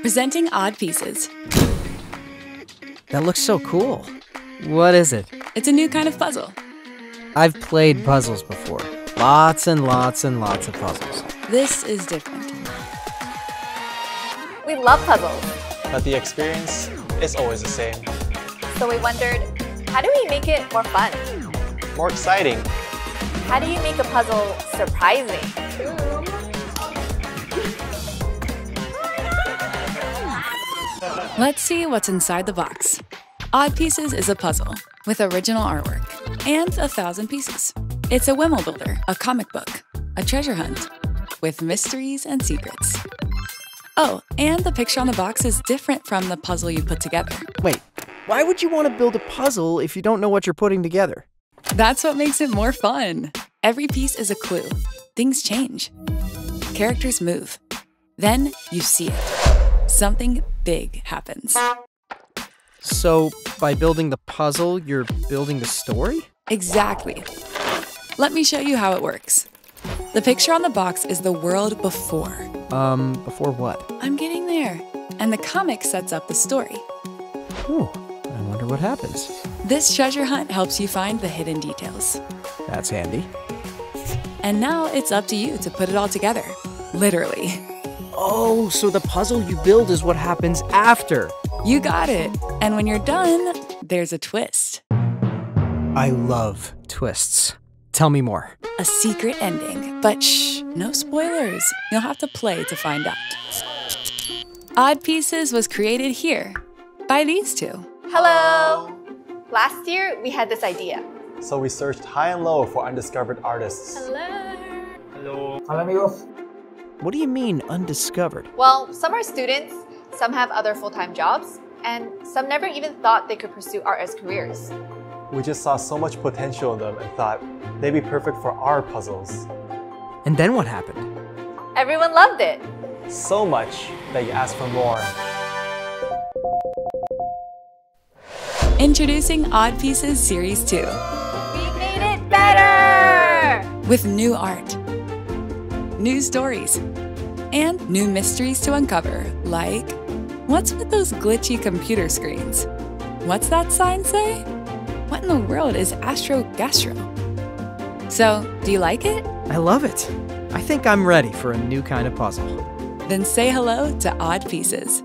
Presenting Odd Pieces. That looks so cool. What is it? It's a new kind of puzzle. I've played puzzles before. Lots and lots and lots of puzzles. This is different. We love puzzles, but the experience is always the same. so we wondered, how do we make it more fun? More exciting. How do you make a puzzle surprising? Let's see what's inside the box. Odd Pieces is a puzzle with original artwork and a thousand pieces. It's a Wimble builder, a comic book, a treasure hunt with mysteries and secrets. Oh, and the picture on the box is different from the puzzle you put together. Wait, why would you want to build a puzzle if you don't know what you're putting together? That's what makes it more fun. Every piece is a clue. Things change. Characters move. Then you see it. Something big happens. So, by building the puzzle, you're building the story? Exactly. Let me show you how it works. The picture on the box is the world before. Um, before what? I'm getting there. And the comic sets up the story. Ooh, I wonder what happens. This treasure hunt helps you find the hidden details. That's handy. And now it's up to you to put it all together. Literally. Oh, so the puzzle you build is what happens after. You got it. And when you're done, there's a twist. I love twists. Tell me more. A secret ending. But shh, no spoilers. You'll have to play to find out. Odd Pieces was created here by these two. Hello! Last year, we had this idea. So we searched high and low for undiscovered artists. Hello! Hello. Hola amigos. What do you mean, undiscovered? Well, some are students, some have other full-time jobs, and some never even thought they could pursue art as careers. We just saw so much potential in them and thought they'd be perfect for our puzzles. And then what happened? Everyone loved it. So much that you asked for more. Introducing Odd Pieces Series 2 We made it better! with new art, new stories, and new mysteries to uncover, like what's with those glitchy computer screens? What's that sign say? What in the world is Astro Gastro? So, do you like it? I love it. I think I'm ready for a new kind of puzzle. Then say hello to Odd Pieces.